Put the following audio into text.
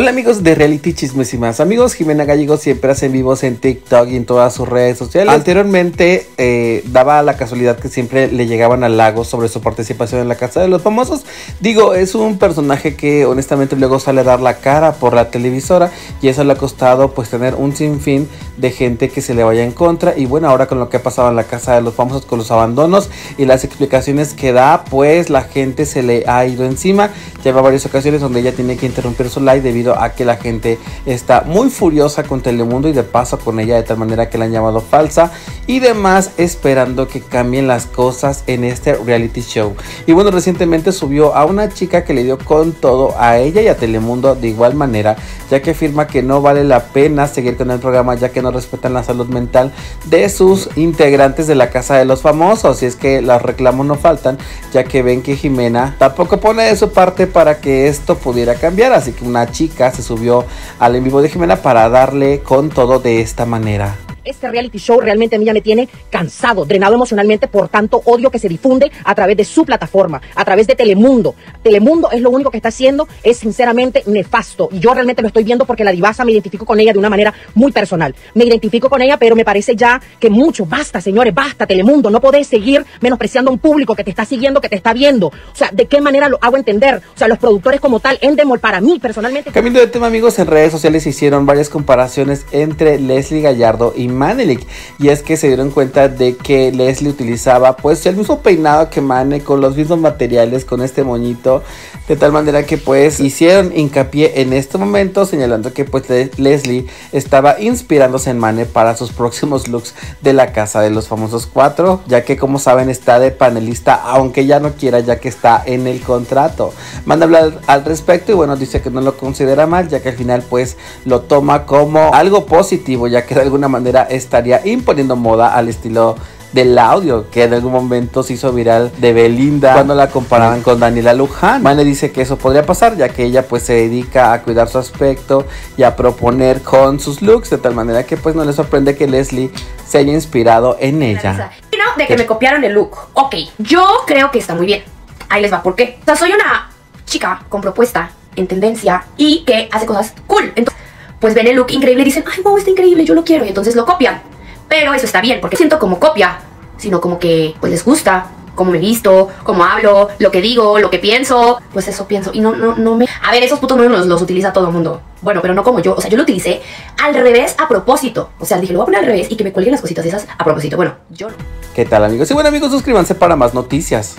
Hola amigos de Reality Chismes y más. Amigos, Jimena Gallego siempre hace vivos en TikTok y en todas sus redes sociales. Anteriormente eh, daba la casualidad que siempre le llegaban al lago sobre su participación en la Casa de los Famosos. Digo, es un personaje que honestamente luego sale a dar la cara por la televisora y eso le ha costado pues tener un sinfín de gente que se le vaya en contra. Y bueno, ahora con lo que ha pasado en la Casa de los Famosos con los abandonos y las explicaciones que da, pues la gente se le ha ido encima. Lleva varias ocasiones donde ella tiene que interrumpir su live debido a que la gente está muy furiosa con Telemundo y de paso con ella de tal manera que la han llamado falsa y demás esperando que cambien las cosas en este reality show. Y bueno, recientemente subió a una chica que le dio con todo a ella y a Telemundo de igual manera, ya que afirma que no vale la pena seguir con el programa ya que no respetan la salud mental de sus integrantes de la Casa de los Famosos. Y es que los reclamos no faltan, ya que ven que Jimena tampoco pone de su parte para que esto pudiera cambiar. Así que una chica se subió al en vivo de Jimena para darle con todo de esta manera este reality show realmente a mí ya me tiene cansado, drenado emocionalmente por tanto odio que se difunde a través de su plataforma, a través de Telemundo. Telemundo es lo único que está haciendo, es sinceramente nefasto. Y yo realmente lo estoy viendo porque la divasa me identifico con ella de una manera muy personal. Me identifico con ella, pero me parece ya que mucho, basta, señores, basta, Telemundo. No podés seguir menospreciando a un público que te está siguiendo, que te está viendo. O sea, ¿de qué manera lo hago entender? O sea, los productores como tal, Endemol, para mí personalmente. Cambiando de tema, amigos, en redes sociales hicieron varias comparaciones entre Leslie Gallardo y Manelik. Y es que se dieron cuenta de que Leslie utilizaba pues el mismo peinado que Mane con los mismos materiales, con este moñito. De tal manera que pues hicieron hincapié en este momento señalando que pues Leslie estaba inspirándose en Mane para sus próximos looks de la casa de los famosos cuatro. Ya que como saben está de panelista aunque ya no quiera ya que está en el contrato. Manda hablar al respecto y bueno dice que no lo considera mal ya que al final pues lo toma como algo positivo ya que de alguna manera estaría imponiendo moda al estilo del audio que en algún momento se hizo viral de Belinda cuando la comparaban con Daniela Luján. Mane dice que eso podría pasar ya que ella pues se dedica a cuidar su aspecto y a proponer con sus looks de tal manera que pues no le sorprende que Leslie se haya inspirado en ella. de que me copiaron el look. Ok, yo creo que está muy bien. Ahí les va, ¿por qué? O sea, soy una chica con propuesta, en tendencia y que hace cosas cool. Entonces, pues ven el look increíble y dicen, ay, wow, está increíble, yo lo quiero. Y entonces lo copian. Pero eso está bien, porque siento como copia, sino como que pues les gusta cómo me visto, cómo hablo, lo que digo, lo que pienso. Pues eso pienso. Y no, no, no me. A ver, esos putos números los, utiliza todo el mundo. Bueno, pero no como yo. O sea, yo lo utilicé al revés a propósito. O sea, dije, lo voy a poner al revés y que me cuelguen las cositas esas a propósito. Bueno, yo ¿Qué tal, amigos? Y bueno, amigos, suscríbanse para más noticias.